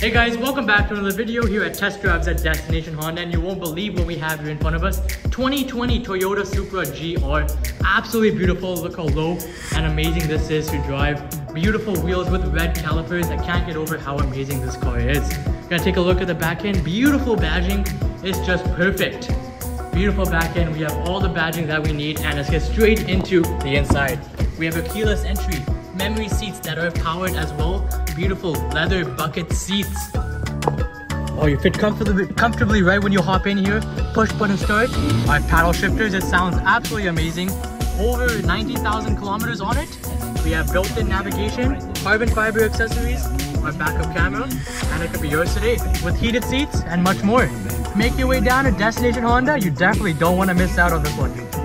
Hey guys, welcome back to another video here at Test Drives at Destination Honda and you won't believe what we have here in front of us. 2020 Toyota Supra GR. Absolutely beautiful. Look how low and amazing this is to drive. Beautiful wheels with red calipers. I can't get over how amazing this car is. Gonna take a look at the back end. Beautiful badging. It's just perfect. Beautiful back end. We have all the badging that we need and let's get straight into the inside. We have a keyless entry memory seats that are powered as well. Beautiful leather bucket seats. Oh, you fit comfortably, comfortably right when you hop in here. Push button start. Our paddle shifters, it sounds absolutely amazing. Over 90,000 kilometers on it. We have built-in navigation, carbon fiber accessories, our backup camera, and it could be yours today with heated seats and much more. Make your way down to Destination Honda. You definitely don't want to miss out on this one.